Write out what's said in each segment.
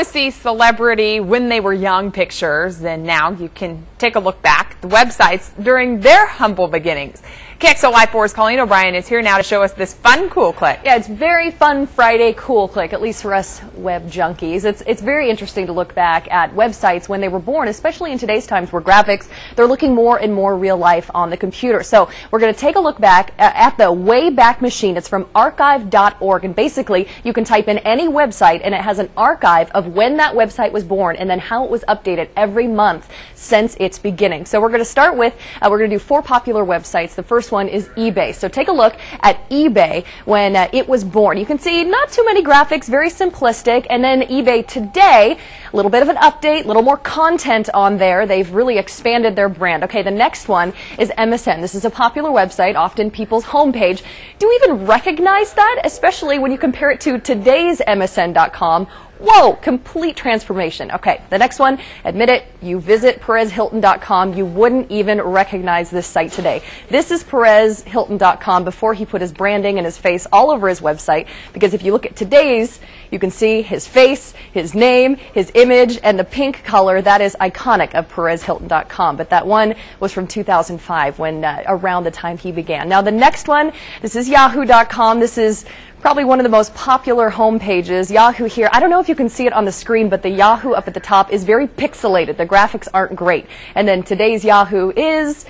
always see celebrity when they were young pictures, and now you can take a look back at the websites during their humble beginnings. KXLY 4's Colleen O'Brien is here now to show us this fun cool click. Yeah, it's very fun Friday cool click, at least for us web junkies. It's, it's very interesting to look back at websites when they were born, especially in today's times where graphics, they're looking more and more real life on the computer. So we're going to take a look back at the Wayback Machine. It's from archive.org and basically you can type in any website and it has an archive of when that website was born and then how it was updated every month since its beginning. So we're going to start with, uh, we're going to do four popular websites. The first one is eBay. So take a look at eBay when uh, it was born. You can see not too many graphics, very simplistic. And then eBay today, a little bit of an update, a little more content on there. They've really expanded their brand. Okay, the next one is MSN. This is a popular website, often people's homepage. Do you even recognize that? Especially when you compare it to today's MSN.com Whoa, complete transformation. Okay, the next one, admit it, you visit PerezHilton.com, you wouldn't even recognize this site today. This is PerezHilton.com before he put his branding and his face all over his website, because if you look at today's, you can see his face, his name, his image, and the pink color, that is iconic of PerezHilton.com. But that one was from 2005, when uh, around the time he began. Now the next one, this is Yahoo.com, this is probably one of the most popular home pages. Yahoo here. I don't know if you can see it on the screen, but the Yahoo up at the top is very pixelated. The graphics aren't great. And then today's Yahoo is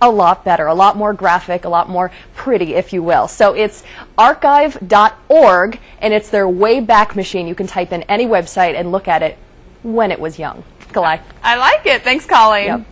a lot better, a lot more graphic, a lot more pretty, if you will. So it's archive.org, and it's their Wayback Machine. You can type in any website and look at it when it was young. Kalai. I like it. Thanks, Colleen. Yep.